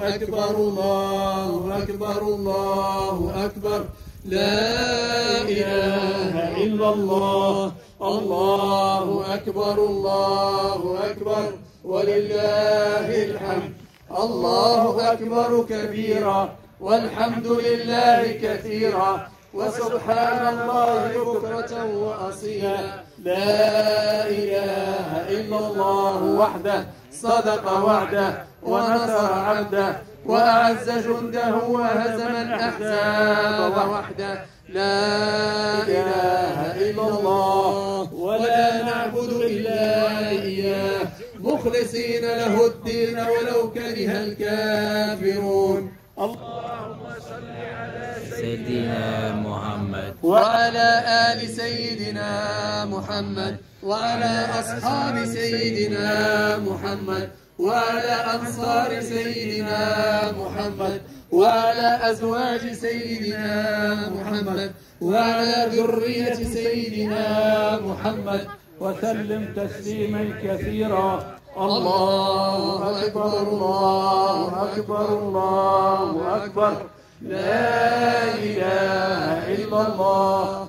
أكبر الله أكبر الله أكبر. لا إله إلا الله. الله أكبر الله أكبر. ولله الحمد. الله أكبر كبيرا. والحمد لله كثيرا. وسبحان الله بكرة وأصيلا. لا إله إلا الله وحده. صدق وعده ونصر عبده وأعز جنده وهزم الأحزاب وحده. لا إله إلا الله ولا نعبد إلا إياه. مخلصين له الدين ولو كره الكافرون. اللهم صل على سيدنا محمد وعلى آل سيدنا محمد. وعلى أصحاب سيدنا محمد وعلى أنصار سيدنا محمد وعلى أزواج سيدنا محمد وعلى ذرية سيدنا محمد. وسلم تسليما كثيرا. الله أكبر الله أكبر الله أكبر. لا إله إلا الله.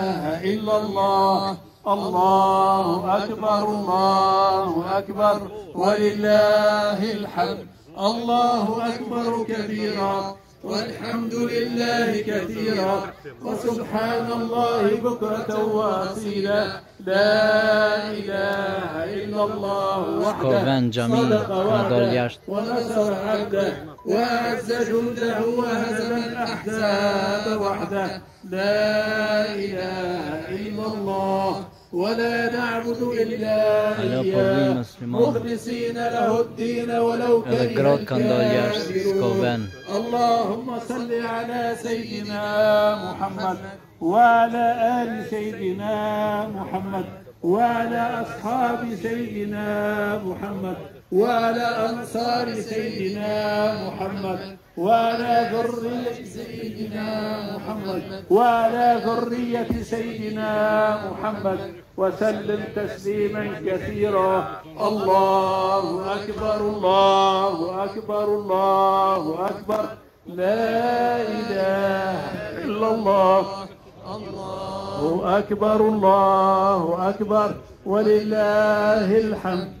إلا الله الله أكبر الله أكبر. ولله الحمد. الله أكبر كبيرا. والحمد لله كثيرا وسبحان الله بكرة وأصيلا لا إله إلا الله وحده صدق وعده. ونصر عبده وأعز جنده وهزم الأحزاب وحده لا إله إلا الله ولا نعبد إلا إياه. مخلصين له الدين ولو كره Yash الكافرون. اللهم صل على سيدنا محمد وعلى آل سيدنا محمد وعلى أصحاب سيدنا محمد وعلى أنصار سيدنا محمد وعلى ذرية سيدنا محمد وعلى ذرية سيدنا محمد وسلم تسليما كثيرا. الله أكبر الله أكبر الله أكبر. لا إله إلا الله. الله أكبر الله أكبر. ولله الحمد.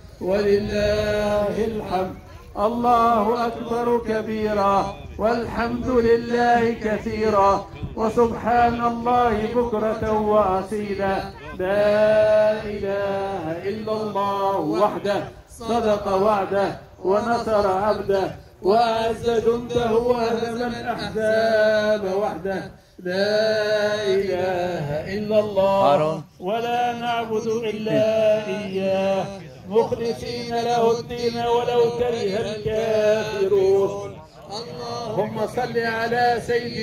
ولله الحمد. الله أكبر كبيرا والحمد لله كثيرا وسبحان الله بكرة وأصيلا. لا إله إلا الله وحده صدق وعده ونصر عبده وأعز جنده وهزم الأحزاب وحده. لا إله إلا الله. ولا نعبد إلا إياه. مخلصين له الدين ولو كره الكافرون. اللهم صل على سيدنا